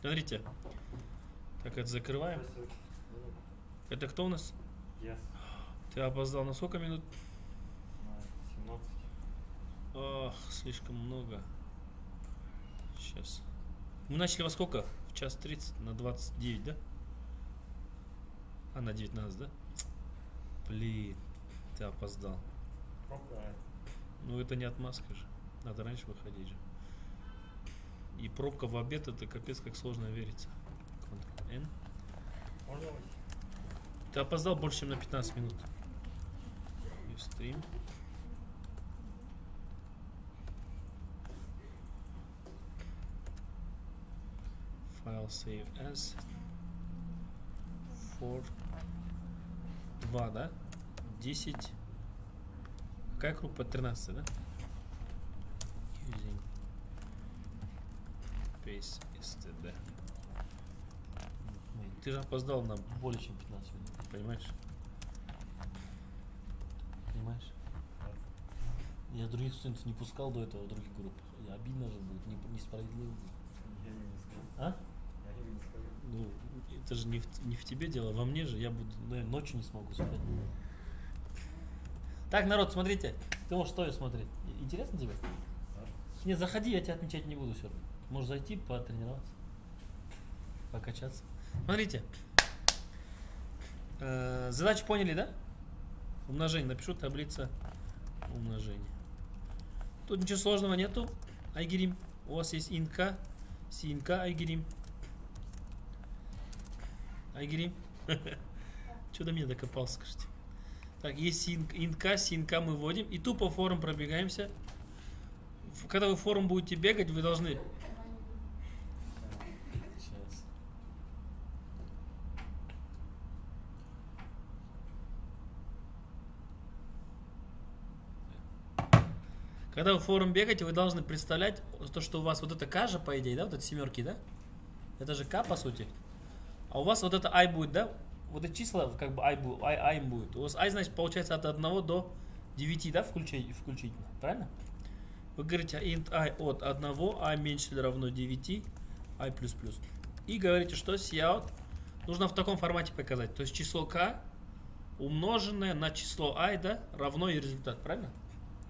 Смотрите. Так, это закрываем. Это кто у нас? Yes. Ты опоздал на сколько минут? На 17. Ох, слишком много. Сейчас. Мы начали во сколько? В час 30 на 29, да? А, на 19, да? Блин, ты опоздал. Пробка. Ну это не отмазка же. Надо раньше выходить же. И пробка в обед это капец как сложно верится. Ctrl-N. Ты опоздал больше, чем на 15 минут. Стрим. Файл save as. For. 2, да? 10. Какая группа? 13, да? Using Pace std. Ты же опоздал на более чем 15 минут, понимаешь? Понимаешь? Я других студентов не пускал до этого в других группах. И обидно же будет, не- несправедливо будет. Я не скажу. А? Я не скажу. Ну, это же не в, не в тебе дело, во мне же. Я буду, наверное, ночью не смогу спать. Так, народ, смотрите. Ты можешь стоя смотреть. Интересно тебе? Не, заходи, я тебя отмечать не буду все равно. Можешь зайти, потренироваться. Покачаться. Смотрите. Э, Задачу поняли, да? Умножение. Напишу таблица умножения. Тут ничего сложного нету. Айгерим. У вас есть инка. Синка айгерим. Айгерим. Что до меня докопался, скажите. Так, есть инка, синка мы вводим. И тупо форум пробегаемся. Когда вы форум будете бегать, вы должны... Сейчас. Когда вы форум бегаете, вы должны представлять то, что у вас вот эта К же, по идее, да, вот эти семерки, да? Это же К, по сути. А у вас вот это I будет, да? Вот эти числа, как бы I, I, I будет. У вас I, значит, получается от 1 до 9, да, включи- включительно. Правильно? Вы говорите int i от 1, i меньше или равно 9, i. И говорите, что cout нужно в таком формате показать. То есть число k умноженное на число i, да, равно и результат. Правильно?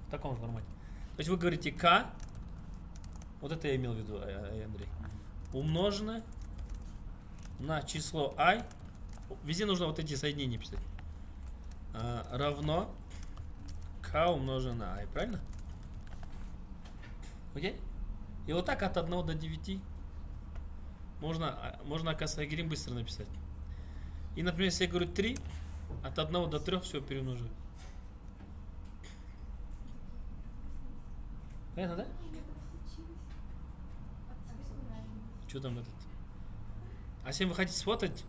В таком же формате. То есть вы говорите k, вот это я имел в виду, э, э, Андрей, умноженное на число i, везде нужно вот эти соединения писать, а, равно k умноженное на i, правильно? Окей? И вот так от 1 до 9 можно, а, можно Касагрим быстро написать. И, например, если я говорю 3, от 1 до 3 все перемножу. Понятно, да? Что там этот? А если вы хотите сфотать?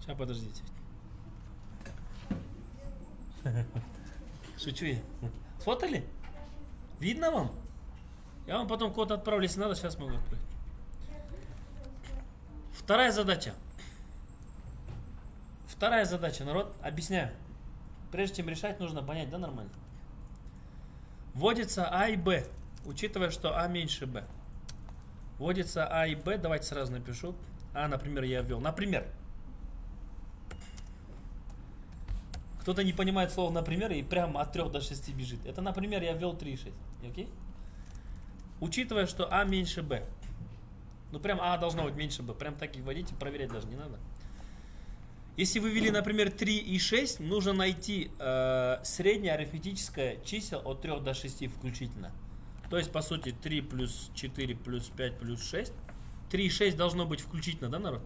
Сейчас, подождите. Шучу я. Сфотали? Видно вам? Я вам потом код отправлю, если надо, сейчас могу отправить. Вторая задача. Вторая задача, народ, объясняю. Прежде чем решать, нужно понять, да, нормально? Вводится А и Б, учитывая, что А меньше Б. Вводится А и Б, давайте сразу напишу. А, например, я ввел. Например. Кто-то не понимает слово «например» и прямо от 3 до 6 бежит. Это, например, я ввел 3,6. Окей? Учитывая, что А меньше Б. Ну, прям А должно быть меньше Б. Прям так и вводите, проверять даже не надо. Если вы ввели, например, 3 и 6, нужно найти э, среднее арифметическое чисел от 3 до 6 включительно. То есть, по сути, 3 плюс 4 плюс 5 плюс 6. 3 и 6 должно быть включительно, да, народ?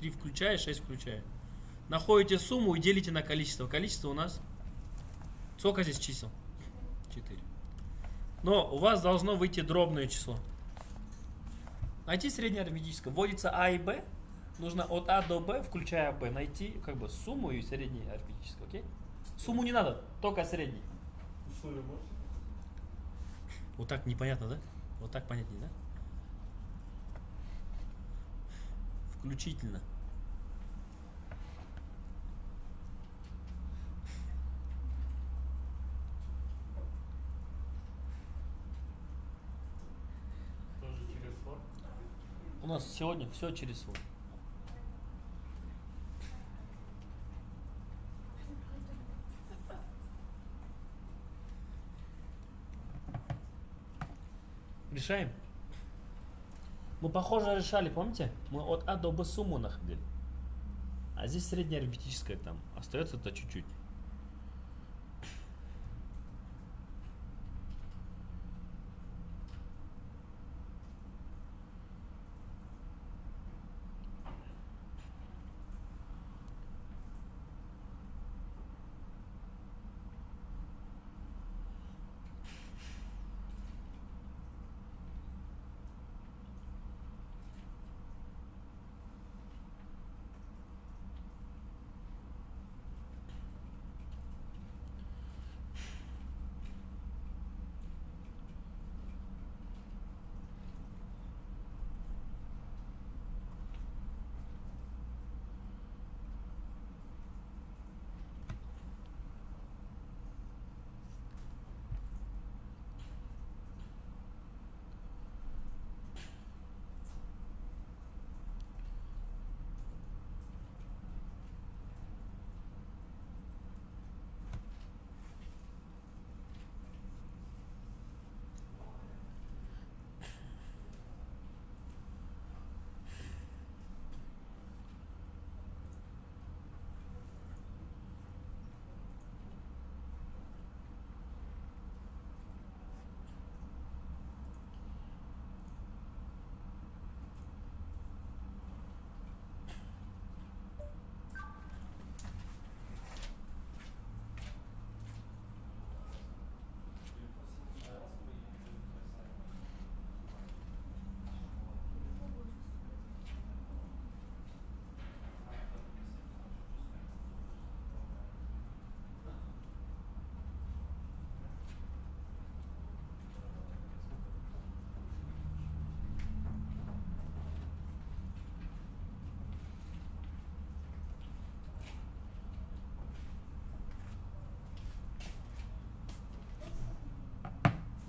3 включая, 6 включая. Находите сумму и делите на количество. Количество у нас... Сколько здесь чисел? 4. Но у вас должно выйти дробное число. Найти среднее арифметическое. Вводится А и Б. Нужно от А до Б, включая Б, найти как бы сумму и среднее арифметическое. Окей? Сумму не надо, только средний. Вот так непонятно, да? Вот так понятнее, да? Включительно. У нас сегодня все через свой. Решаем? Мы похоже решали, помните? Мы от А до Б сумму находили. А здесь средняя арифметическая там. Остается-то чуть-чуть.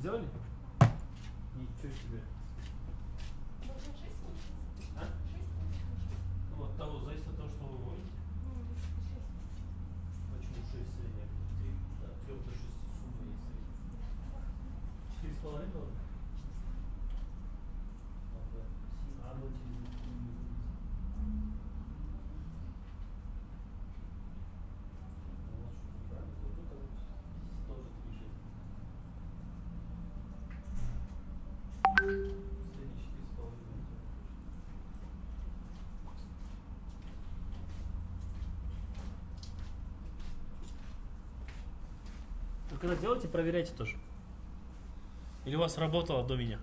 Сделали? Ничего себе. Когда делаете, проверяйте тоже. Или у вас работало до меня?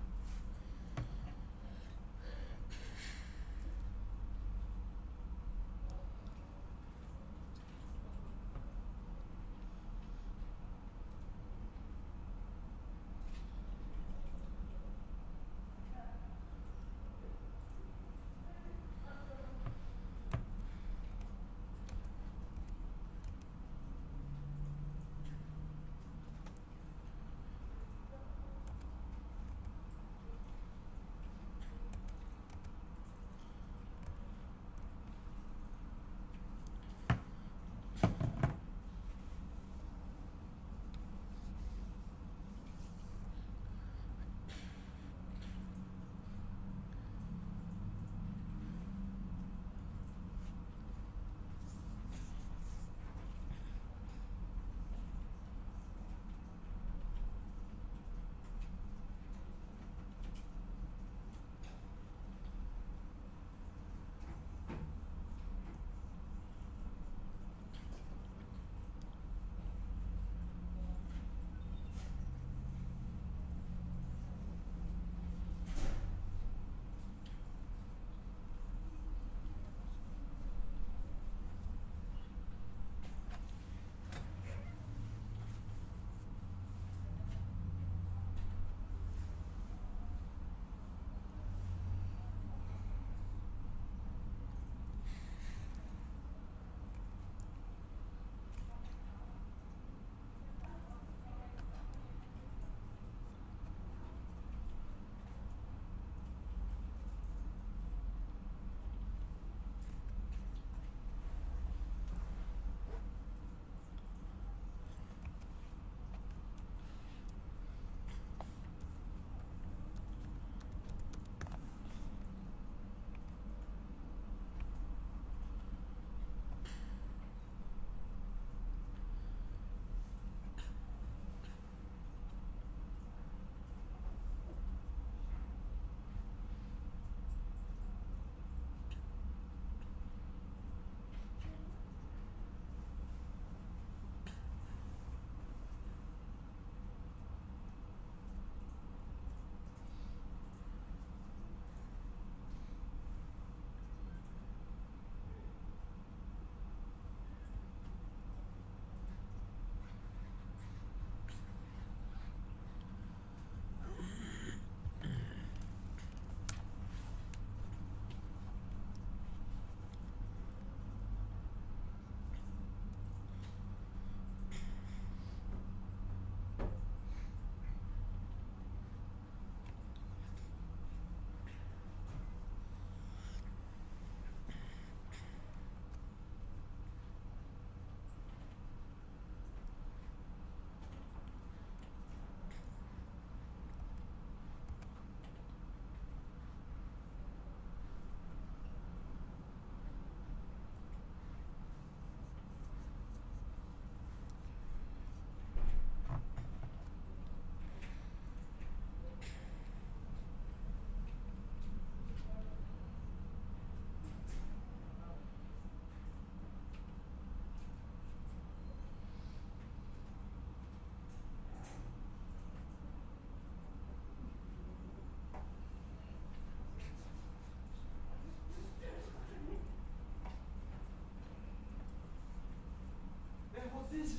this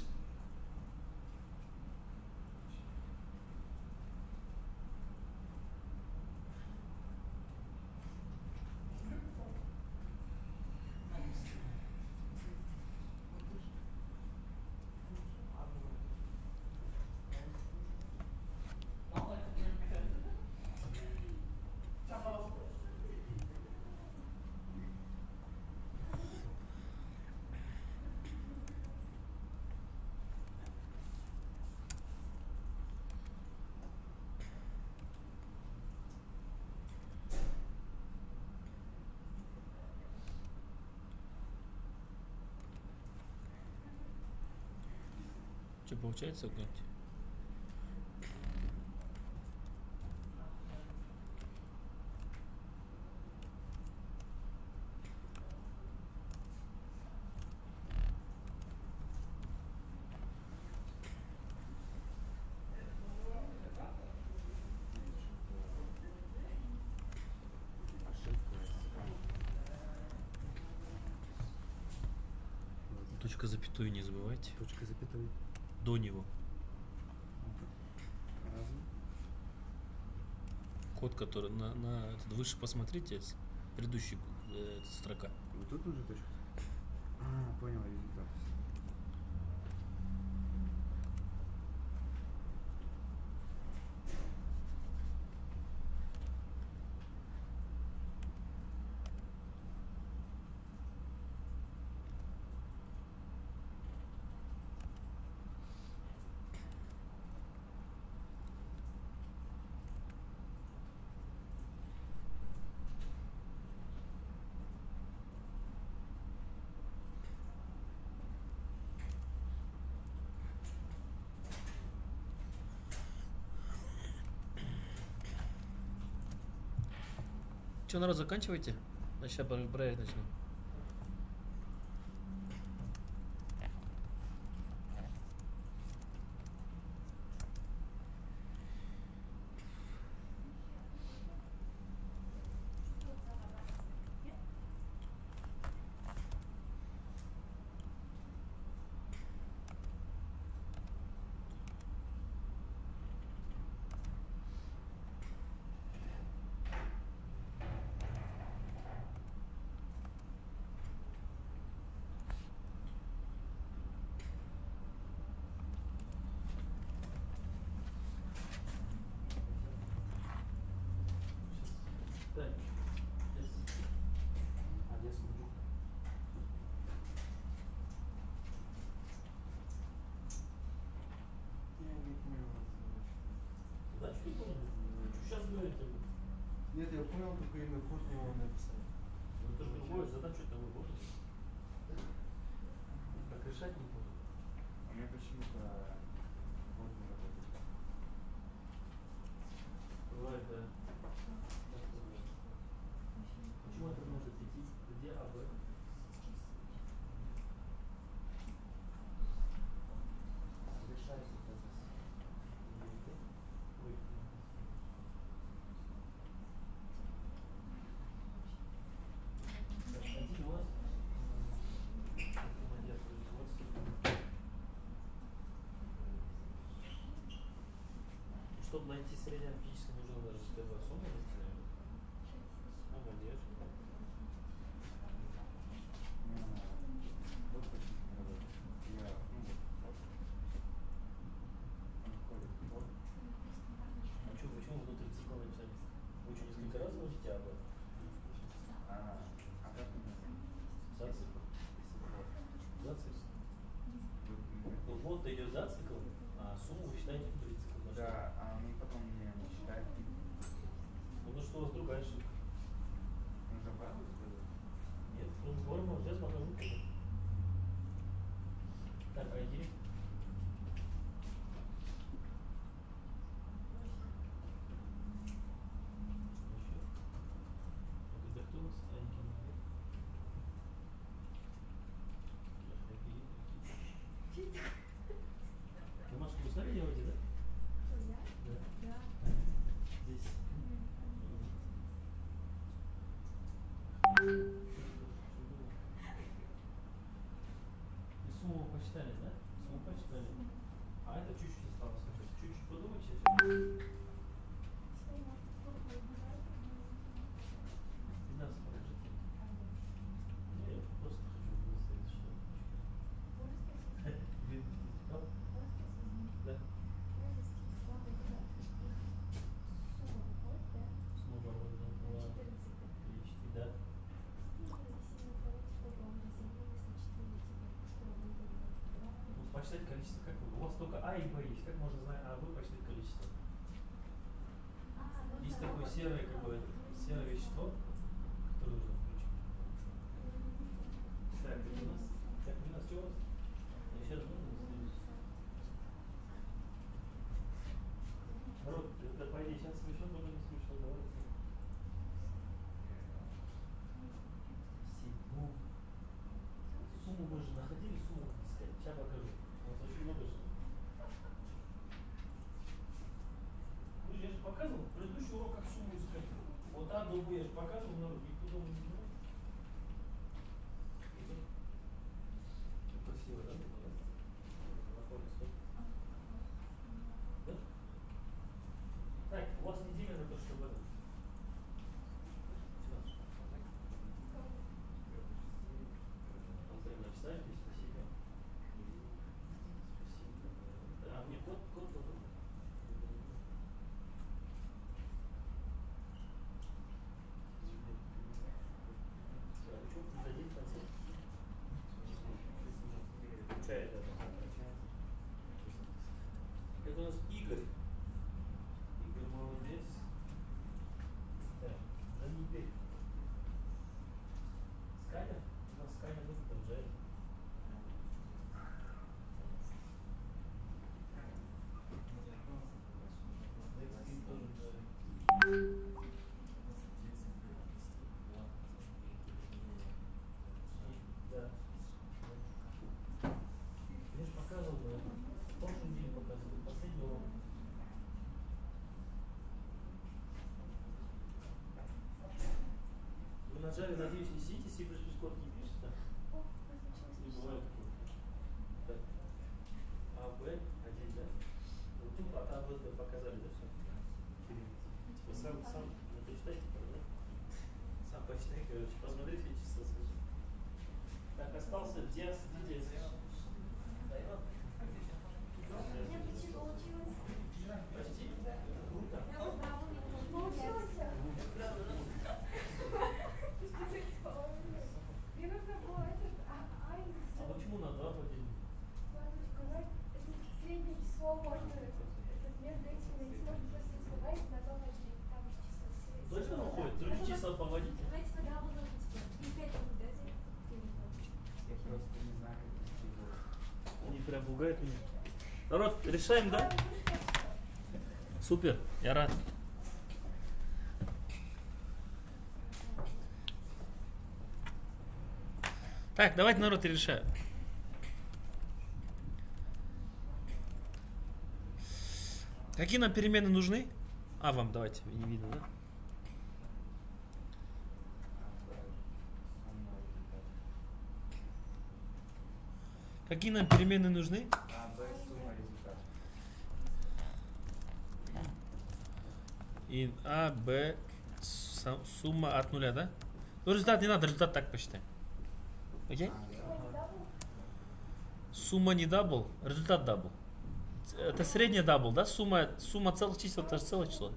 Что получается угнать? Точка запятой не забывайте. Точка запятой. До него. Код, который на, на этот, выше посмотрите, предыдущий э, строка. Вот тут нужно точку. А, понял, результат. Че, народ, заканчивайте? Значит, сейчас проверять начнем. А я смотрю. Я не понял. Задачу не понял? Сейчас говорите. Нет, я понял, только именно код не могу написать. Это же другое, задачу это вы можете. Как решать не понял. У меня почему-то код не работает. Бывает, да. Почему это может идти? Где АБ? Решается процесс. Ой. Так, один у вас. Командир производства. Чтобы найти среднее арктическое, нужно даже сперва сумму найти, наверное. Ходит, вот. А что, почему внутрь цикла написали? Вы что, несколько раз АБ? А, а как? За цикл? За цикл. Ну, Вот, вот идет за цикл, а сумму вы считаете внутри цикла. Потому что- Да, а он потом мне не считает. Ну, потому что у вас другая ошибка. Нужно правду сказать. Нет, ну, форму сейчас покажу. Так, а иди. Домашку вы сами делаете, да? Да. Здесь. И сумму посчитали, да? Сумму посчитали. А это чуть-чуть осталось. То есть Чуть-чуть подумайте. сейчас. 15 положите. Не, я просто хочу выставить, что... Вы- да? Да. Сумма оборота была 3, 4, да. Ну, посчитать количество, как вы? У вас только А и Б есть. Как можно знать А, Б посчитать количество? Есть такое серое, как бы, серое вещество, которое нужно включить. Так, это у нас, так, у нас что у вас? Я сейчас буду показывал? Предыдущий урок как сумму искать. Вот А Б я же показывал народ, никто не знает. Красиво, да? было, да? Находится сколько? Да? Так, у вас неделя на то, чтобы это. Антон, написали здесь спасибо. Спасибо. А мне код, код надо. А вы что, за день в конце? Включает, да? Это у нас Игорь. Игорь молодец. Так, да не теперь. Сканер? У нас сканер нужен там джай. Next тоже джай. Да. Я же показывал, да. В прошлом день показывал, последний урок. Нажали, надеюсь, не сидите, C++ код не пишете, да? Не бывает такого. Так. А, Б, один, да? Вот тут от А, Б, показали, да, все? Типа сам, сам, ну, почитай, типа, да? Сам почитай, короче, посмотрите числа, скажи. Так, остался Диас, Диас? Зайва? Почти? Круто. А почему на два поделили? Среднее число можно между этими и можно просто избавить на два поделить. Там же число среднее. Точно находит? Другие числа поводите? Давайте тогда будем и пять будет, да, здесь? Или как? Я просто не знаю, как это было. Они прям пугают меня. Народ, решаем, да? Супер, я рад. Так, давайте народ решаем. Какие нам перемены нужны? А, вам давайте, не видно, да? Какие нам перемены нужны? И А, Б, сумма от нуля, да? Ну, результат не надо, результат так посчитаем. Окей? Сумма не double, результат double. Это средняя дабл, да? Сумма, сумма целых чисел, это же целое число.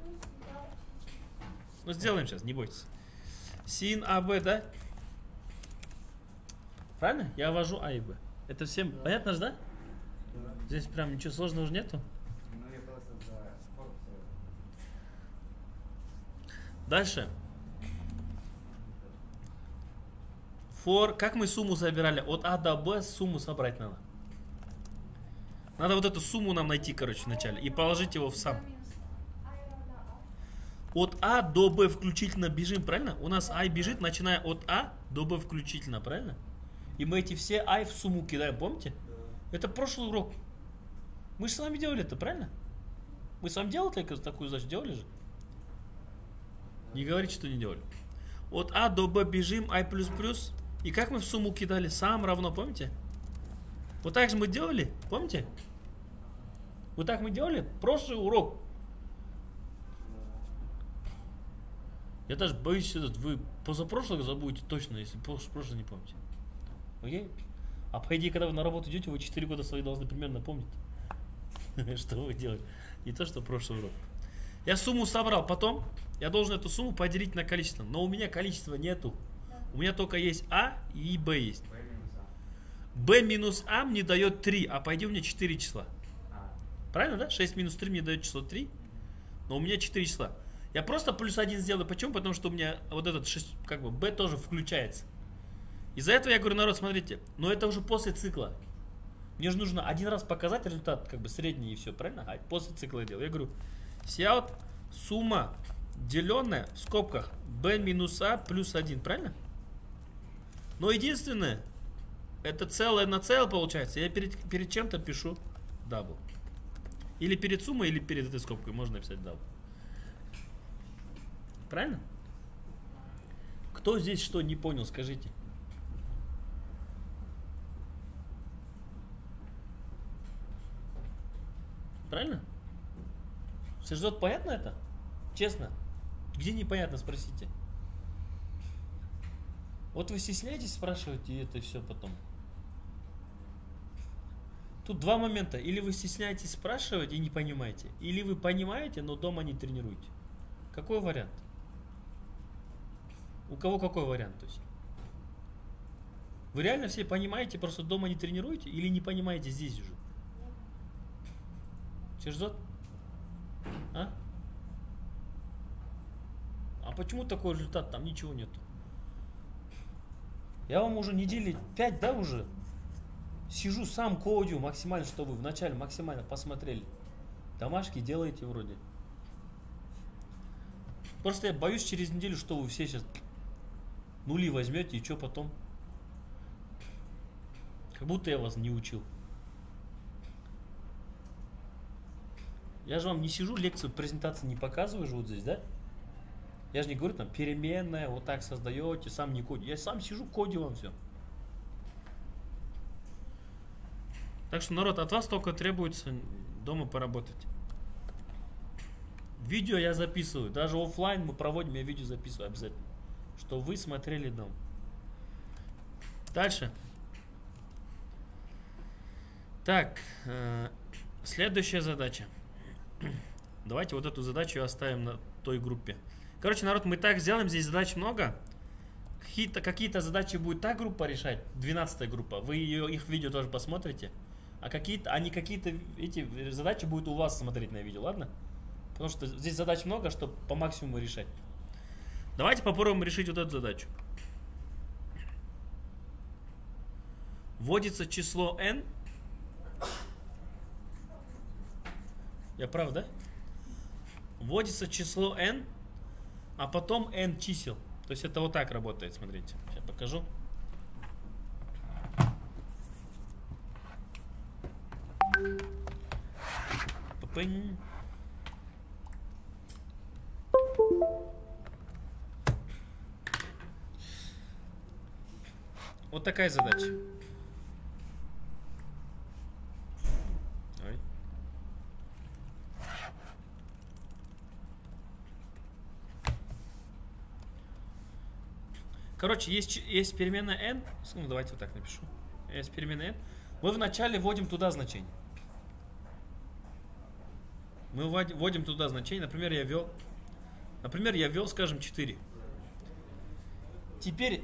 Ну, сделаем сейчас, не бойтесь. cin a b, да? Правильно? Я ввожу А и Б. Это всем понятно же, да? Здесь прям ничего сложного уже нету. Ну, я просто за спорт. Дальше. For, как мы сумму собирали? От А до Б сумму собрать надо. Надо вот эту сумму нам найти, короче, вначале. И положить его в сам. От А до Б включительно бежим, правильно? У нас А бежит, начиная от А до Б включительно, правильно? И мы эти все А в сумму кидаем, помните? Это прошлый урок. Мы же с вами делали это, правильно? Мы с вами делали такую- задачу, делали же? Не говорите, что не делали. От А до Б бежим, I плюс. И как мы в сумму кидали? Сам равно, помните? Вот так же мы делали, помните? Вот так мы делали? Прошлый урок. Я даже боюсь, этот, вы позапрошлых забудете точно, если прош- прошлый не помните. Окей? А по идее, когда вы на работу идете, вы 4 года свои должны примерно помнить, что вы делали. Не то, что прошлый урок. Я сумму собрал, потом я должен эту сумму поделить на количество. Но у меня количества нету. У меня только есть А и Б есть. Б минус А. b минус а мне дает 3, а по идее у меня 4 числа. А. Правильно, да? 6 минус 3 мне дает число 3, но у меня 4 числа. Я просто плюс 1 сделаю. Почему? Потому что у меня вот этот 6, как бы b тоже включается. Из-за этого я говорю, народ, смотрите, но это уже после цикла. Мне же нужно один раз показать результат, как бы средний и все, правильно? А после цикла я делаю. Я говорю, сяут сумма деленная в скобках b минус а плюс 1, правильно? Но единственное, это целое на целое получается. Я перед, перед чем-то пишу double. Или перед суммой, или перед этой скобкой можно написать double. Правильно? Кто здесь что не понял, скажите. Правильно? Сержот, понятно это? Честно? Где непонятно, спросите. Вот вы стесняетесь спрашивать и это все потом. Тут два момента. Или вы стесняетесь спрашивать и не понимаете, или вы понимаете, но дома не тренируете. Какой вариант? У кого какой вариант? То есть? Вы реально все понимаете, просто дома не тренируете или не понимаете здесь уже? Черзот? А? А почему такой результат? Там ничего нету. Я вам уже недели 5, да, уже? Сижу сам кодю максимально, что вы вначале максимально посмотрели. Домашки делаете вроде. Просто я боюсь через неделю, что вы все сейчас нули возьмете и что потом? Как будто я вас не учил. Я же вам не сижу, лекцию, презентации не показываю же вот здесь, да? Я же не говорю там переменная, вот так создаете, сам не кодю. Я сам сижу, кодю вам все. Так что, народ, от вас только требуется дома поработать. Видео я записываю. Даже офлайн мы проводим, я видео записываю обязательно. Что вы смотрели дом. Дальше. Так, э, следующая задача. Давайте вот эту задачу оставим на той группе. Короче, народ, мы так сделаем, здесь задач много. Какие-то какие задачи будет та группа решать, 12 группа. Вы ее, их видео тоже посмотрите. А какие-то, они какие-то эти задачи будут у вас смотреть на видео, ладно? Потому что здесь задач много, чтобы по максимуму решать. Давайте попробуем решить вот эту задачу. Вводится число n. Я прав, да? Вводится число n, а потом n чисел. То есть это вот так работает, смотрите. Сейчас покажу. Вот такая задача. Ой. Короче, есть, есть переменная n. Ну, давайте вот так напишу. Есть переменная n. Мы вначале вводим туда значение. Мы вводим туда значение. Например, я ввел, например, я ввел, скажем, 4. Теперь,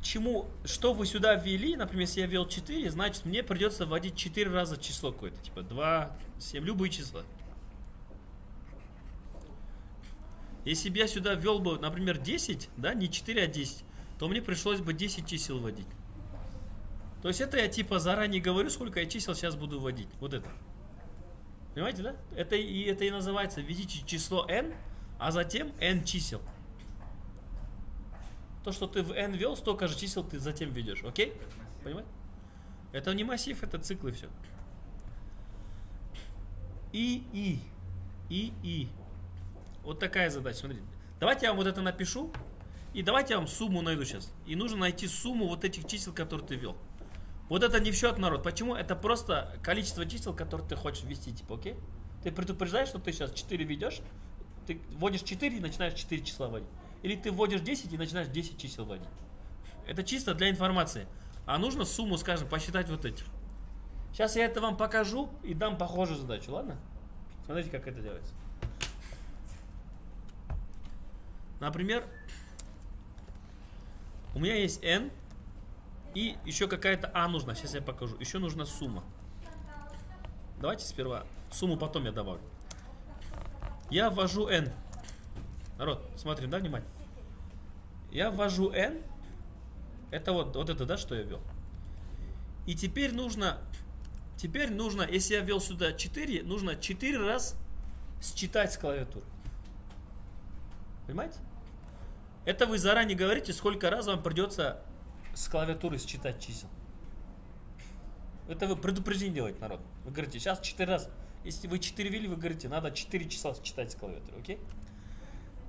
чему, что вы сюда ввели, например, если я ввел 4, значит, мне придется вводить 4 раза число какое-то. Типа 2, 7, любые числа. Если бы я сюда ввел бы, например, 10, да, не 4, а 10, то мне пришлось бы 10 чисел вводить. То есть это я типа заранее говорю, сколько я чисел сейчас буду вводить. Вот это. Понимаете, да? Это и, это и называется введите число n, а затем n чисел. То, что ты в n ввел, столько же чисел ты затем ведешь. Окей? Понимаете? Это не массив, это циклы все. И, и, и, и. Вот такая задача. Смотрите. Давайте я вам вот это напишу. И давайте я вам сумму найду сейчас. И нужно найти сумму вот этих чисел, которые ты ввел. Вот это не в счет народ. Почему? Это просто количество чисел, которые ты хочешь ввести, типа, окей? Ты предупреждаешь, что ты сейчас 4 ведешь, ты вводишь 4 и начинаешь 4 числа вводить. Или ты вводишь 10 и начинаешь 10 чисел вводить. Это чисто для информации. А нужно сумму, скажем, посчитать вот эти. Сейчас я это вам покажу и дам похожую задачу, ладно? Смотрите, как это делается. Например, у меня есть n, и еще какая-то А нужна. Сейчас я покажу. Еще нужна сумма. Давайте сперва. Сумму потом я добавлю. Я ввожу n. Народ, смотрим, да, внимательно. Я ввожу n. Это вот, вот это, да, что я ввел. И теперь нужно, теперь нужно, если я ввел сюда 4, нужно 4 раз считать с клавиатуры. Понимаете? Это вы заранее говорите, сколько раз вам придется с клавиатуры считать чисел. Это вы предупреждение делаете, народ. Вы говорите, сейчас 4 раза. Если вы 4 ввели, вы говорите, надо 4 числа считать с клавиатуры, окей?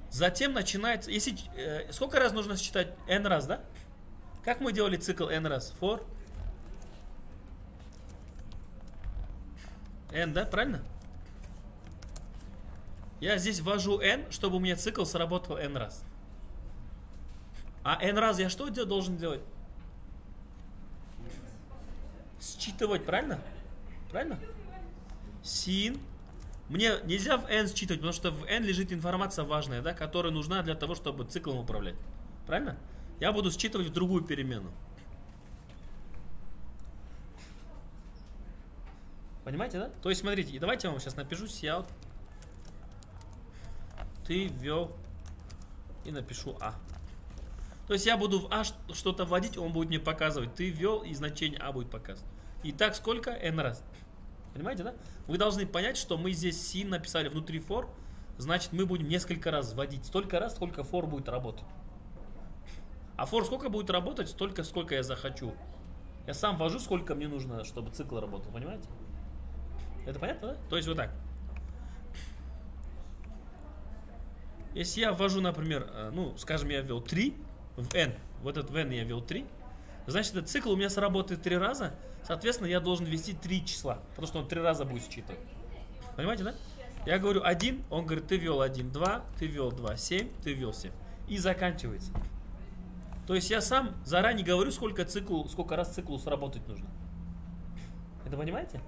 Затем начинается, если, э, сколько раз нужно считать n раз, да? Как мы делали цикл n раз? For n, да, правильно? Я здесь ввожу n, чтобы у меня цикл сработал n раз. А n раз я что должен делать? Считывать, правильно? Правильно? Син. Мне нельзя в n считывать, потому что в n лежит информация важная, да, которая нужна для того, чтобы циклом управлять. Правильно? Я буду считывать в другую перемену. Понимаете, да? То есть, смотрите, и давайте я вам сейчас напишу сяут. Ты ввел и напишу а. То есть я буду в а что-то вводить, он будет мне показывать. Ты ввел и значение а будет показывать. И так сколько? n раз. Понимаете, да? Вы должны понять, что мы здесь sin написали внутри for, значит мы будем несколько раз вводить. Столько раз, сколько for будет работать. А for сколько будет работать? Столько, сколько я захочу. Я сам ввожу, сколько мне нужно, чтобы цикл работал. Понимаете? Это понятно, да? То есть вот так. Если я ввожу, например, э, ну, скажем, я ввел 3 в n, вот этот в n я ввел 3, значит, этот цикл у меня сработает 3 раза, соответственно, я должен ввести 3 числа, потому что он 3 раза будет считывать. Понимаете, да? Я говорю 1, он говорит, ты ввел 1, 2, ты ввел 2, 7, ты ввел 7. И заканчивается. То есть я сам заранее говорю, сколько циклу, сколько раз циклу сработать нужно. Это понимаете?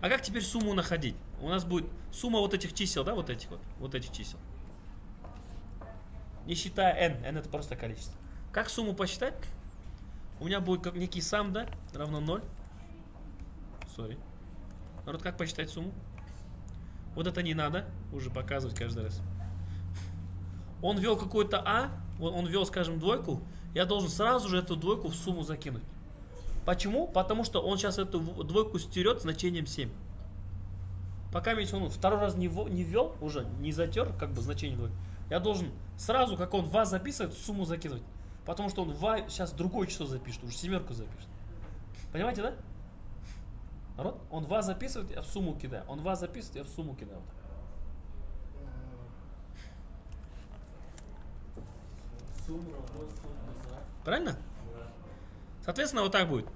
А как теперь сумму находить? У нас будет сумма вот этих чисел, да, вот этих вот, вот этих чисел. Не считая n, n это просто количество. Как сумму посчитать? У меня будет как некий сам, да, равно 0. Сори. Народ, как посчитать сумму? Вот это не надо уже показывать каждый раз. Он ввел какой-то а, он ввел, скажем, двойку, я должен сразу же эту двойку в сумму закинуть. Почему? Потому что он сейчас эту двойку стерет значением 7. Пока ведь он второй раз не ввел, уже не затер как бы значение двойки, я должен сразу, как он в а записывает, сумму закидывать. Потому что он в а сейчас другое число запишет, уже семерку запишет. Понимаете, да? Народ? Он в а записывает, я в сумму кидаю. Он в а записывает, я в сумму кидаю. Правильно? Соответственно, вот так будет.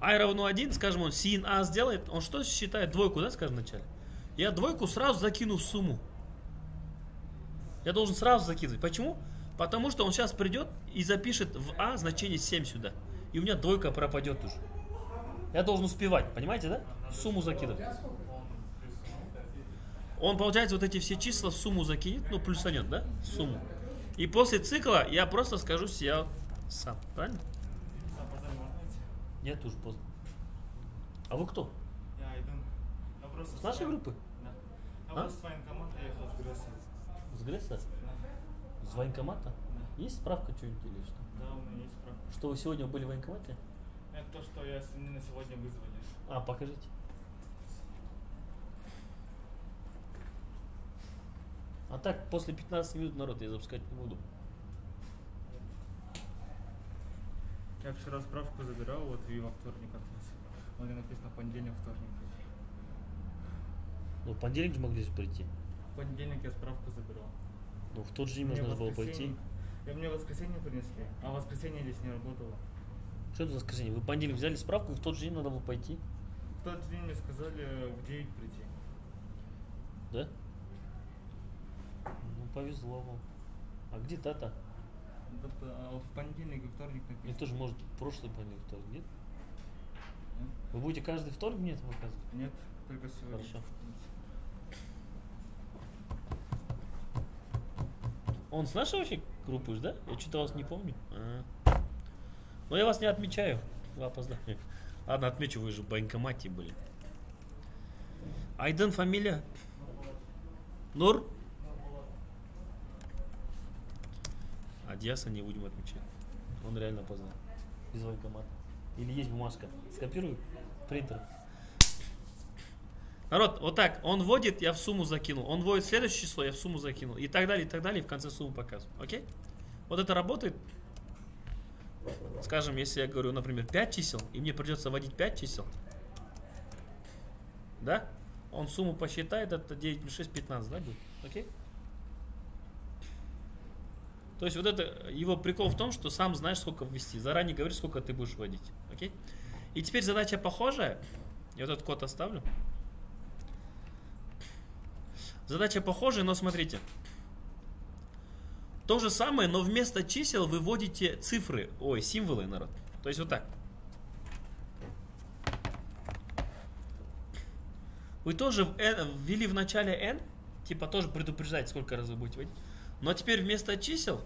i равно 1, скажем, он sin a сделает, он что считает? Двойку, да, скажем, вначале? Я двойку сразу закину в сумму. Я должен сразу закидывать. Почему? Потому что он сейчас придет и запишет в а значение 7 сюда. И у меня двойка пропадет уже. Я должен успевать, понимаете, да? Сумму закидывать. Он, получается, вот эти все числа в сумму закинет, ну, плюсанет, да? В сумму. И после цикла я просто скажу себе сам. Правильно? Я тоже поздно. А вы кто? Я С нашей группы? Да. А? Гресса? С военкомата? Есть справка что-нибудь или что? Да, у меня есть справка. Что вы сегодня были в военкомате? Это то, что я с- меня сегодня вызвали. А, покажите. А так, после 15 минут народ я запускать не буду. Я вчера справку забирал, вот и во вторник отнес. У меня написано понедельник, вторник. Ну, в понедельник же могли прийти. В понедельник я справку забирал. В тот же день Мне можно было пойти. И мне в воскресенье принесли, а воскресенье здесь не работало. Что это за воскресенье? Вы понедельник взяли справку, в тот же день надо было пойти. В тот день мне сказали в 9 прийти. Да? Ну, повезло вам. А где дата? Да, п- а вот в понедельник и вторник написано. Мне тоже, может, прошлый понедельник, вторник, нет? Нет? Вы будете каждый вторник мне это показывать? Нет, только сегодня. Хорошо. Он с нашей вообще группы, да? Я что-то вас не помню. А. Но я вас не отмечаю. Вы опоздали. Ладно, отмечу, вы же в банкомате были. Айден фамилия? Нур? А Диаса не будем отмечать. Он реально опоздал. Без банкомата. Или есть бумажка. Скопирую. Принтер. Народ, вот так, он вводит, я в сумму закинул. Он вводит следующее число, я в сумму закинул. И так далее, и так далее, и в конце сумму показываю. Окей? Вот это работает. Скажем, если я говорю, например, 5 чисел, и мне придется вводить 5 чисел. Да? Он сумму посчитает, это 9 плюс 6, 15, да, будет? Окей? То есть вот это его прикол в том, что сам знаешь, сколько ввести. Заранее говоришь, сколько ты будешь вводить. Окей? И теперь задача похожая. Я вот этот код оставлю. Задача похожая, но смотрите. То же самое, но вместо чисел вы вводите цифры, ой, символы, народ. То есть вот так. Вы тоже ввели в начале n, типа тоже предупреждать, сколько раз вы будете вводить. Но теперь вместо чисел,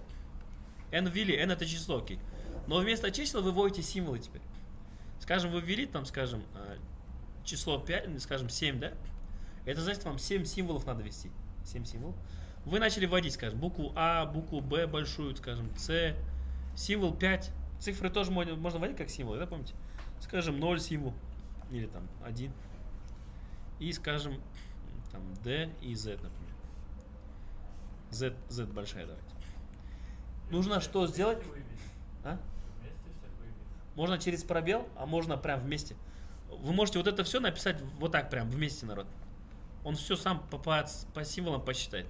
n ввели, n это число, окей. Но вместо чисел вы вводите символы теперь. Скажем, вы ввели там, скажем, э, число 5, скажем, 7, да? Это значит, вам 7 символов надо ввести. 7 символов. Вы начали вводить, скажем, букву А, букву Б большую, скажем, С, символ 5. Цифры тоже можно, можно вводить как символ, да, помните? Скажем, 0 символ, или там 1. И, скажем, там D и Z, например. Z, Z большая давайте. Нужно что сделать? А? Можно через пробел, а можно прям вместе. Вы можете вот это все написать вот так прям вместе, народ. Он все сам по, по, по символам посчитает.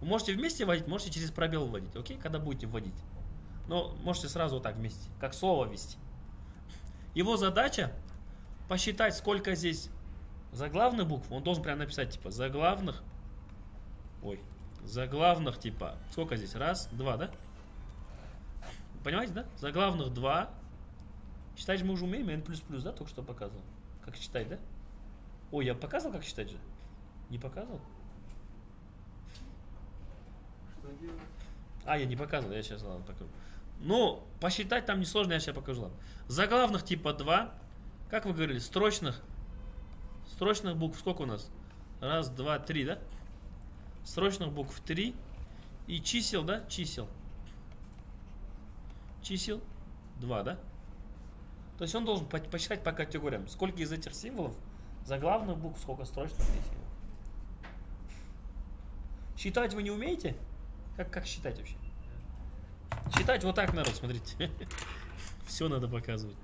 Вы можете вместе вводить, можете через пробел вводить, окей, когда будете вводить. Но можете сразу вот так вместе, как слово ввести. Его задача посчитать, сколько здесь заглавных букв. Он должен прям написать, типа, заглавных. Ой, заглавных, типа, сколько здесь? Раз, два, да? Понимаете, да? Заглавных два. Считать мы уже умеем, n++, да, только что показывал. Как считать, да? Ой, я показывал, как считать же? Не показывал? Что делать? А, я не показывал, я сейчас ладно покажу. Ну, посчитать там несложно, я сейчас покажу, ладно. Заглавных типа 2. Как вы говорили, строчных. Строчных букв сколько у нас? Раз, два, три, да? Строчных букв 3. И чисел, да? Чисел. Чисел 2, да? То есть он должен по- посчитать по категориям. Сколько из этих символов заглавных букв, сколько строчных символов. Считать вы не умеете? Как, как считать вообще? Считать вот так, народ, смотрите. Все надо показывать.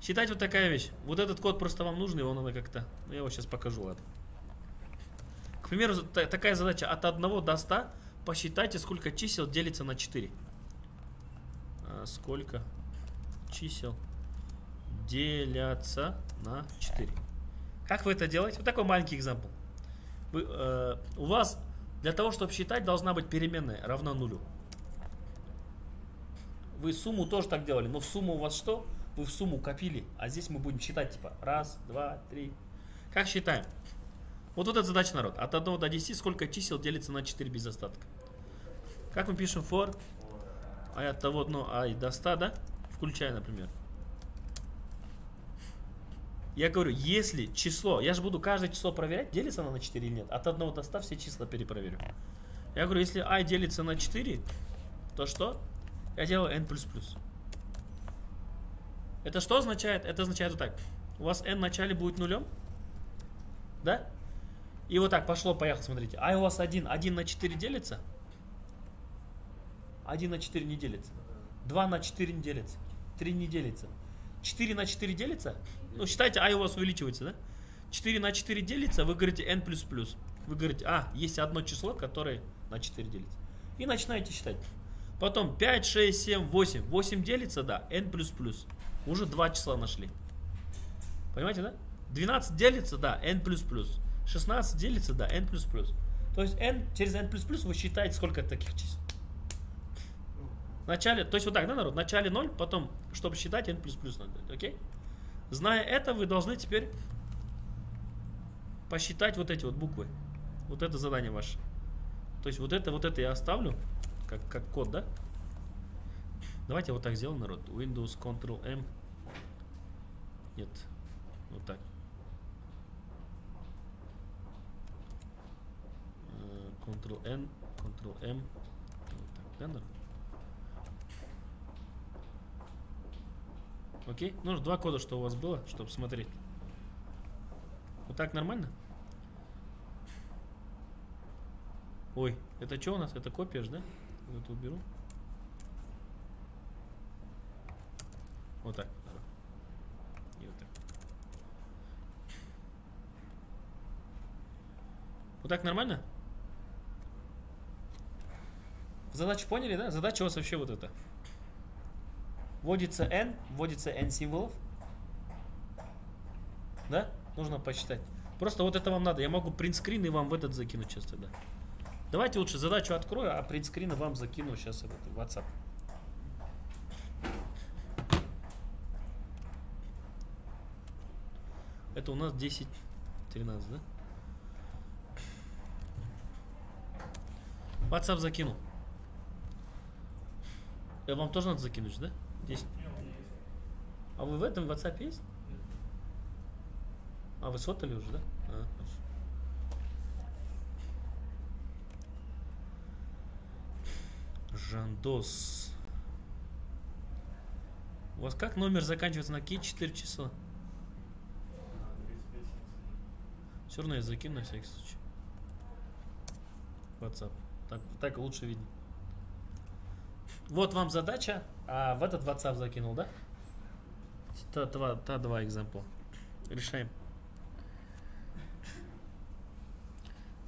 Считать вот такая вещь. Вот этот код просто вам нужен, его надо как-то... Ну, я его сейчас покажу, ладно. К примеру, за- та- такая задача от 1 до 100. Посчитайте, сколько чисел делится на 4. А, сколько чисел делятся на 4. Как вы это делаете? Вот такой маленький экзампл. Вы, э, у вас для того, чтобы считать, должна быть переменная равна нулю. Вы сумму тоже так делали, но в сумму у вас что? Вы в сумму копили, а здесь мы будем считать типа раз, два, три. Как считаем? Вот вот эта задача, народ. От 1 до 10 сколько чисел делится на 4 без остатка? Как мы пишем for? А от того, ну, а и до 100, да? Включая, например. Я говорю, если число, я же буду каждое число проверять, делится оно на 4 или нет. От 1 до 100 все числа перепроверю. Я говорю, если i делится на 4, то что? Я делаю n++. Это что означает? Это означает вот так. У вас n в начале будет нулем. Да? И вот так, пошло, поехало, смотрите. i у вас 1. 1 на 4 делится? 1 на 4 не делится. 2 на 4 не делится. 3 не делится. 4 на 4 делится? Ну, считайте, i у вас увеличивается, да? 4 на 4 делится, вы говорите n++. Вы говорите, а, есть одно число, которое на 4 делится. И начинаете считать. Потом 5, 6, 7, 8. 8 делится, да, n++. Уже два числа нашли. Понимаете, да? 12 делится, да, n++. 16 делится, да, n++. То есть n, через n++ вы считаете, сколько таких чисел. В начале, то есть вот так, да, народ? В начале 0, потом, чтобы считать, n++ надо окей? Зная это, вы должны теперь посчитать вот эти вот буквы. Вот это задание ваше. То есть вот это, вот это я оставлю, как, как код, да? Давайте вот так сделаем, народ. Windows Ctrl-M. Нет. Вот так. Э, Ctrl-N, Ctrl-M. Вот так, да, народ? Окей? Ну, два кода, что у вас было, чтобы смотреть. Вот так нормально? Ой, это что у нас? Это копия же, да? Вот это уберу. Вот так. И вот так. Вот так нормально? Задачу поняли, да? Задача у вас вообще вот это. Вводится n, вводится n символов. Да? Нужно посчитать. Просто вот это вам надо. Я могу принтскрин и вам в этот закинуть сейчас тогда. Давайте лучше задачу открою, а принтскрин вам закину сейчас этот в WhatsApp. Это у нас 10, 13, да? WhatsApp закинул. Э, Вам тоже надо закинуть, да? 10. А вы в этом WhatsApp есть? А, вы сотали уже, да? А. Жандос. У вас как номер заканчивается на какие 4 числа? Все равно я закину на всякий случай. WhatsApp. Так, так лучше видно. Вот вам задача, а в этот WhatsApp закинул, да? Та два, та два экземпла. Решаем.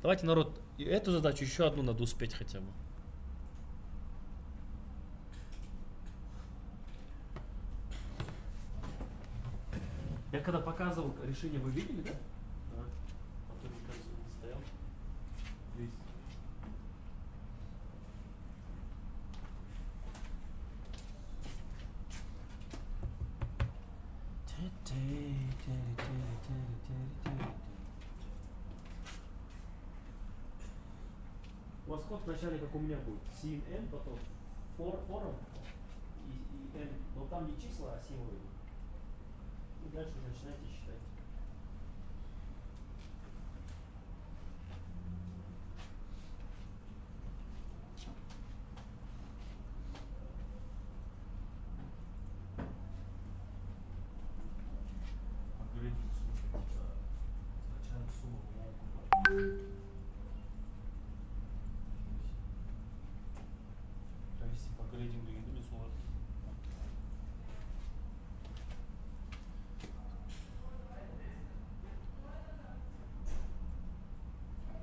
Давайте, народ, эту задачу еще одну надо успеть хотя бы. Я когда показывал решение, вы видели, да? Вначале, как у меня будет, sin n, потом for, форум и, и n, но там не числа, а символы. И дальше начинайте считать. Алгоритм, слушай, типа, сначала сумму волку. Провести по грейдингу еду не сложно.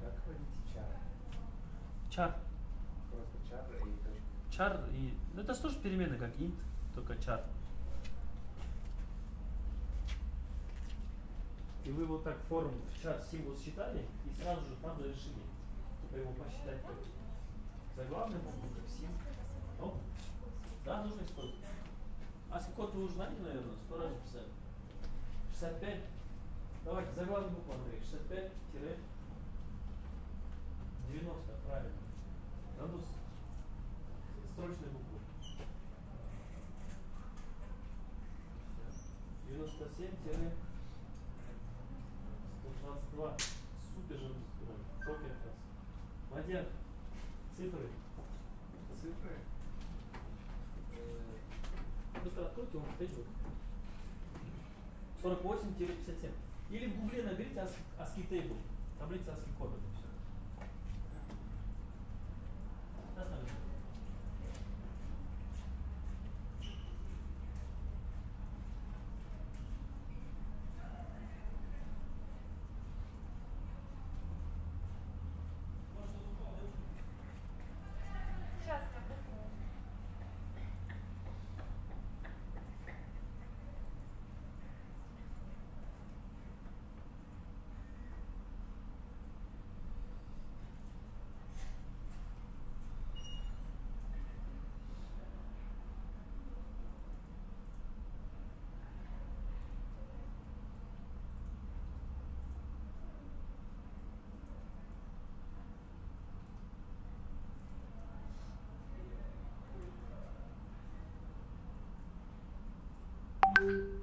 Как вводите чар? Чар. Просто чар и точка. Чар и... Ну это тоже перемены, как int, только чар. И вы вот так форму в чар символ считали, и сразу же надо решение. Типа его посчитать как заглавный букву, как сим. Ну, да, нужно использовать. А с код вы уже знаете, наверное, сто раз писали. 65. Давайте, заглавный букву, Андрей. 65 тире 90, правильно. Надо с- строчной буквы. 97 тире 122. Супер же. Шокер класс. Мадьяр, цифры. Цифры. Э, Быстро откройте он Facebook. 48-57. Или в гугле наберите ASCII table. Таблица ASCII кода. you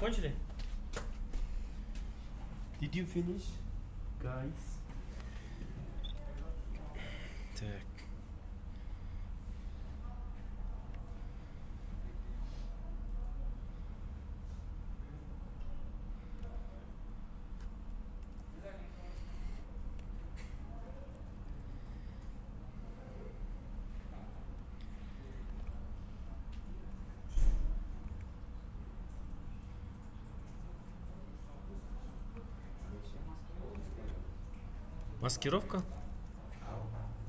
закончили? Did you finish, guys? Так. Маскировка?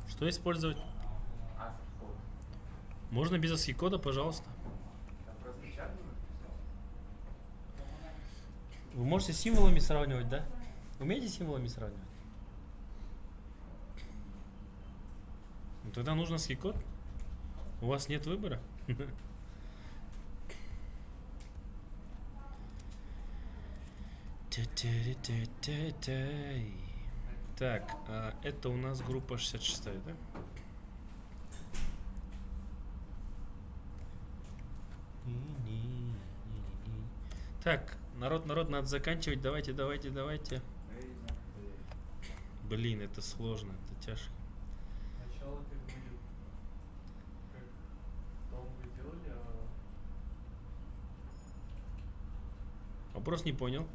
Что использовать? Можно без ASCII кода, пожалуйста. Вы можете символами сравнивать, да? Умеете символами сравнивать? Ну тогда нужно ASCII код. У вас нет выбора. Та-та-ра-та-та-тай. Так, а это у нас группа 66, да? Так, народ, народ, надо заканчивать. Давайте, давайте, давайте. Блин, это сложно, это тяжко. Сначала как будет, как там вы делали, а Вопрос не понял.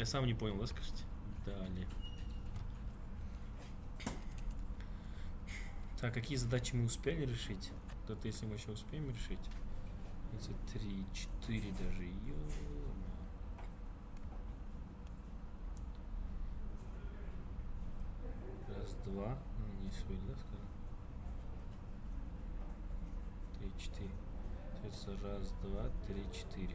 Я сам не понял, да, скажите? Далее. Так, какие задачи мы успели решить? Вот это если мы еще успеем решить. Эти три, четыре даже. ё-моё. Раз, два. Ну, не сегодня, да, сказал? Три, четыре. Соответственно, раз, два, три, четыре.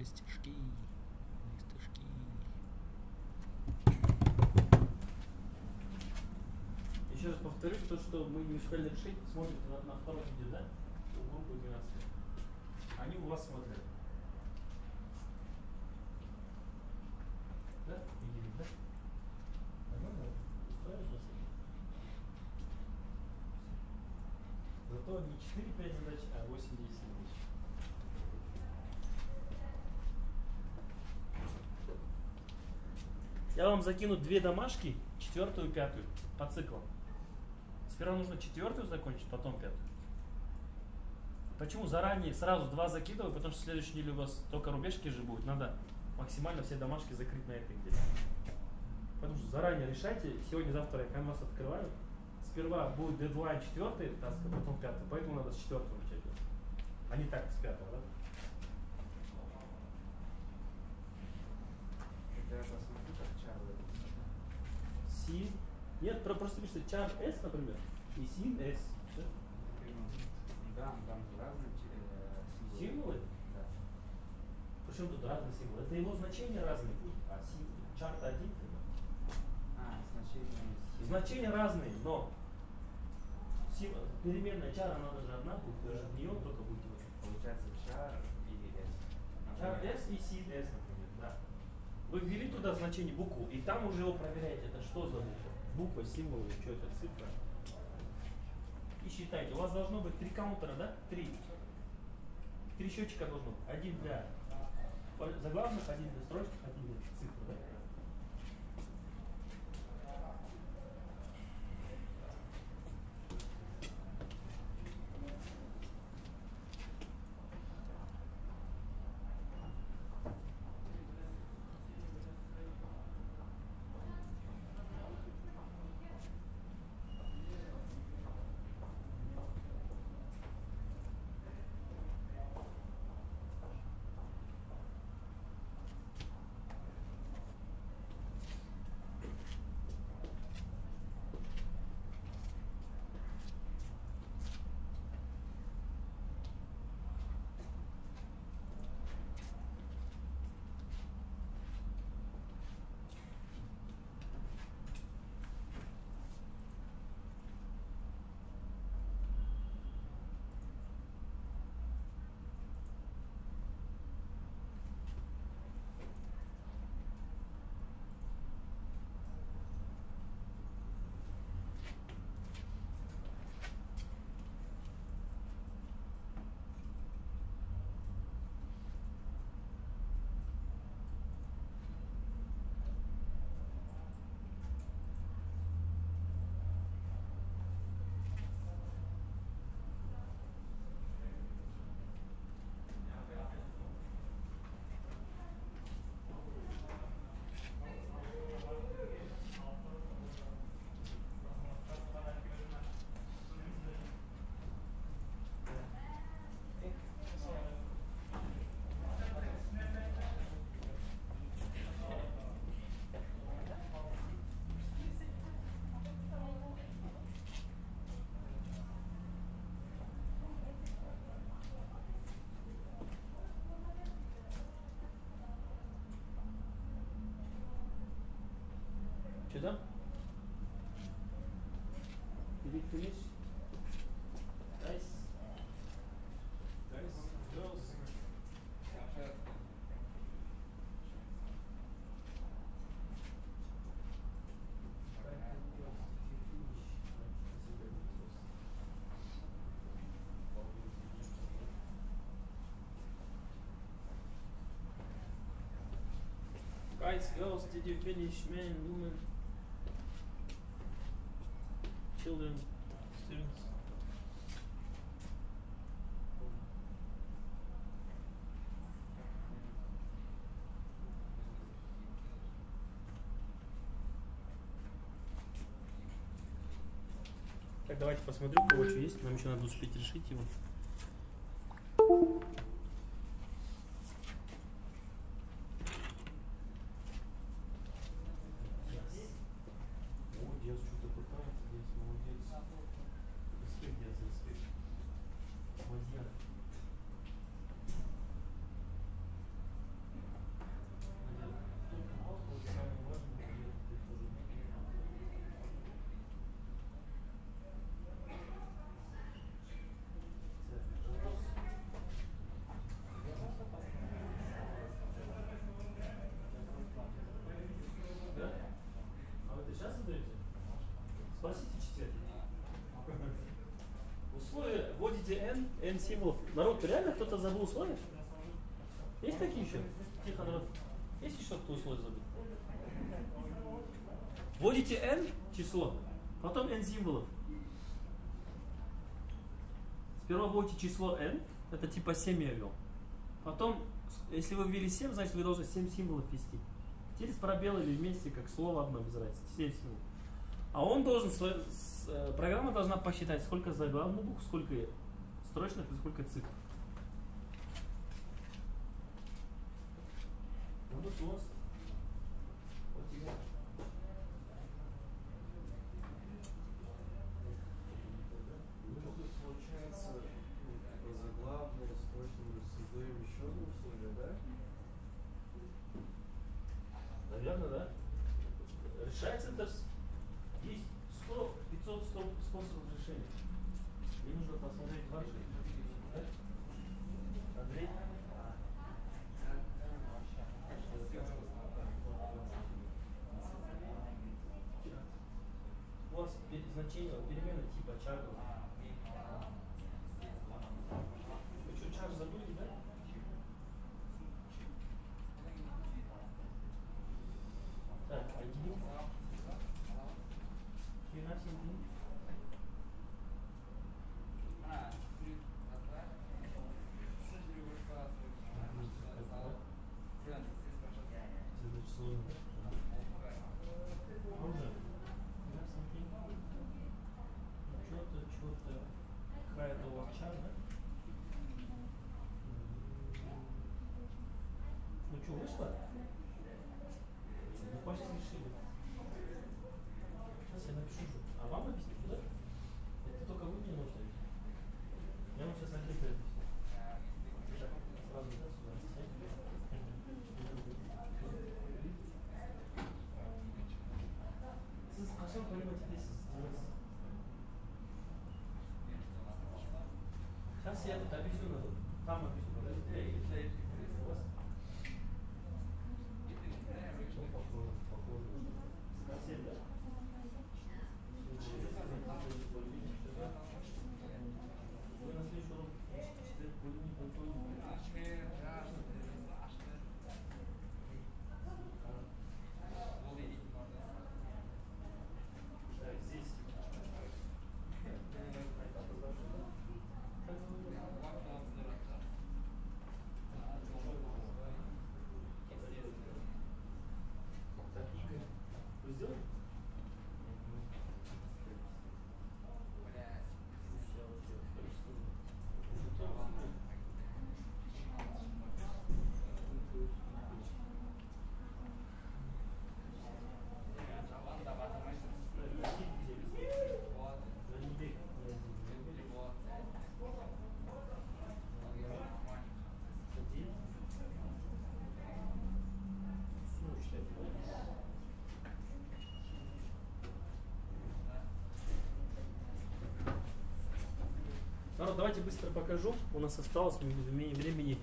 Именно блестяшки. Блестяшки. Еще раз повторюсь, то, что мы не успели решить, смотрите на, на втором видео, да? У группы 12. Они у вас смотрят. Да? Видели, да? Нормально? Устраивает вас это? Зато не 4-5 задач, а 8-10 задач. Я вам закину две домашки, четвертую и пятую, по циклам. Сперва нужно четвертую закончить, потом пятую. Почему заранее сразу два закидываю, потому что в следующей неделе у вас только рубежки же будут, надо максимально все домашки закрыть на этой неделе. Потому что заранее решайте, сегодня-завтра я канвас открываю. Сперва будет дедлайн четвертый таск, а потом пятый, поэтому надо с четвертого начать. делать. А так с пятого, да? Это я посмотрю, как Чарли. Си. Нет, про- просто пишите char S, например, и sin S. Да, там разные э, символы. Да. Причем тут разные символы. Это его значения разные будут. А сим... чарт один. А, значение. Значения разные, но сим... переменная чар, она даже одна будет, даже в нее только будет. Получается чар и S. Чар S и sin S, например, да. Вы туда значение букву, и там уже его проверяете, это что за буква. Буква, символ, что это, цифра. И считайте, у вас должно быть три каунтера, да? Три. Три счетчика должно быть. Один для заглавных, один для строчек, один для цифр, да? Chetan? Did you finish? Nice. Nice. Close. Guys, girls, did you finish, man, woman? Children, students? Так, давайте посмотрю, кого что есть. Нам еще надо успеть решить его. Молодец, что-то пытается здесь, молодец. Респект, дед, респект. Молодец. Надя, только мало, вот самое важное, где ты тоже. Так, вопрос. Да? А вы это сейчас задаете? Спросите четверг. Условия вводите n, n символов. Народ, реально кто-то забыл условия? Есть такие еще? Тихо, народ. Есть еще кто условия забыл? Вводите n число, потом n символов. Сперва вводите число n, это типа 7 я ввел. Потом, если вы ввели 7, значит вы должны 7 символов ввести. Через пробел или вместе, как слово одно, без разницы. 7 символов. А он должен, э, программа должна посчитать, сколько заглавных букв, сколько Строчных это сколько цифр? Минус значение, перемена типа чар. Вы что, чар забыли, да? Так, один. Двенадцать дней. Это сложно. Можно? Двенадцать дней. Что-то, что-то. Какая-то у вас чар, да? Ну что, вышло? Ну почти решили. Сейчас я напишу. А вам объяснить, да? Это только вы мне нужно. Я вам сейчас анкету объясню. Сразу, да, сюда. Siz kaçan polimatidesiniz? Сейчас сесијата да бисува таму да давайте быстро покажу. У нас осталось ми- времени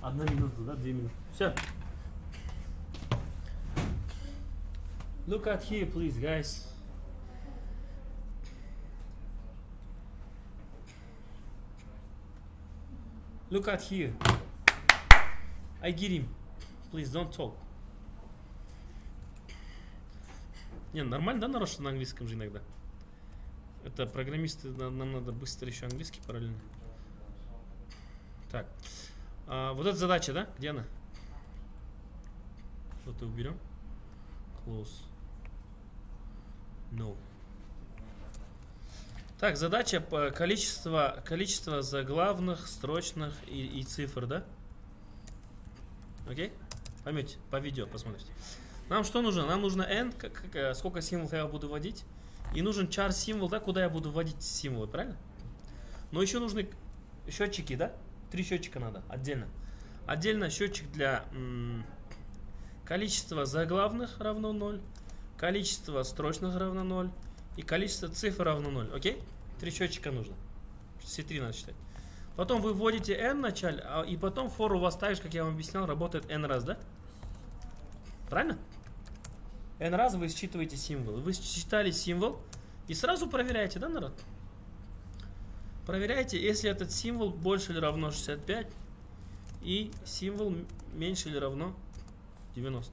одна минута, да, две минуты. Все. Look at here, please, guys. Look at here. I get him. Please don't talk. Не, нормально, да, народ, что на английском же иногда? Это программисты, на- нам надо быстро еще английский параллельно. Так. А, вот эта задача, да? Где она? Вот и уберем. Close. No. Так, задача по количество, количество заглавных, строчных и, и цифр, да? Окей? Поймете, по видео посмотрите. Нам что нужно? Нам нужно n, как, как, э, сколько символов я буду вводить. И нужен char символ, да, куда я буду вводить символы, правильно? Но еще нужны счетчики, да? Три счетчика надо, отдельно. Отдельно счетчик для количества заглавных равно 0, количество строчных равно 0 и количество цифр равно 0. Окей? Три счетчика нужно. Все три надо считать. Потом вы вводите n в начале, а- и потом for у вас так же, как я вам объяснял, работает n раз, да? Правильно? N раз вы считываете символ. Вы считали символ и сразу проверяете, да, народ? Проверяйте, если этот символ больше или равно 65 и символ меньше или равно 90.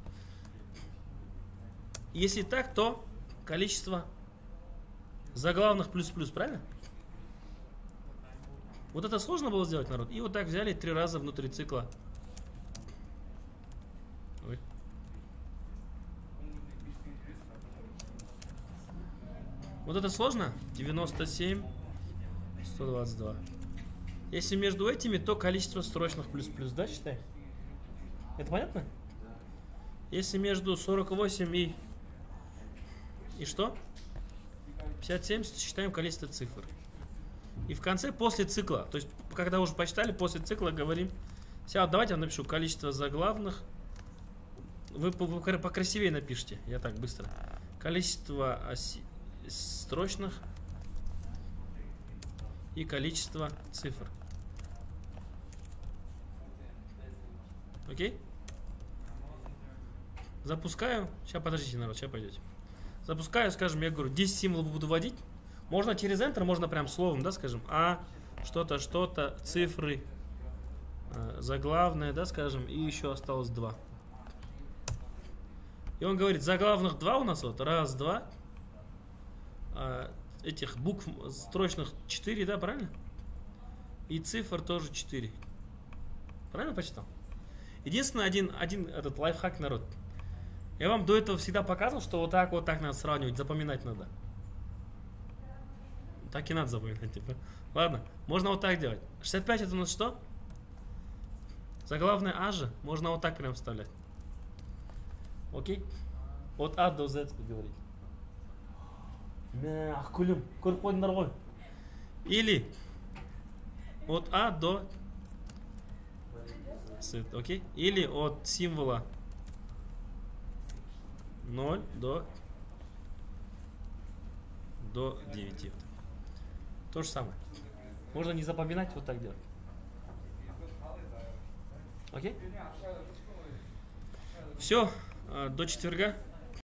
Если так, то количество заглавных плюс-плюс, правильно? Вот это сложно было сделать, народ? И вот так взяли три раза внутри цикла. Ой. Вот это сложно? 97, 122. Если между этими, то количество строчных плюс-плюс, да, считай? Это понятно? Если между 48 и... И что? 57 считаем количество цифр. И в конце, после цикла, то есть, когда уже посчитали, после цикла говорим... Сейчас, давайте я напишу количество заглавных. Вы по- по- покрасивее напишите, я так быстро. Количество оси- строчных и количество цифр. Окей? Запускаю. Сейчас, подождите, народ, сейчас пойдете. Запускаю, скажем, я говорю, 10 символов буду вводить. Можно через Enter, можно прям словом, да, скажем, а, что-то, что-то, цифры, э, заглавное, да, скажем, и еще осталось 2. И он говорит, заглавных 2 у нас вот, раз, два, а, этих букв строчных 4, да, правильно? И цифр тоже 4. Правильно почитал? Единственный один, один этот лайфхак, народ. Я вам до этого всегда показывал, что вот так, вот так надо сравнивать, запоминать надо. Так и надо запоминать, типа. Ладно, можно вот так делать. 65 это у нас что? Заглавное А же, можно вот так прям вставлять. Окей? От А до Z говорить. Мә, ақкүлім, көріп қойдыңдар ғой. Или от А до Z, окей? Или от символа 0 до до 9. То же самое. Можно не запоминать, вот так делать. Окей? Все, до четверга.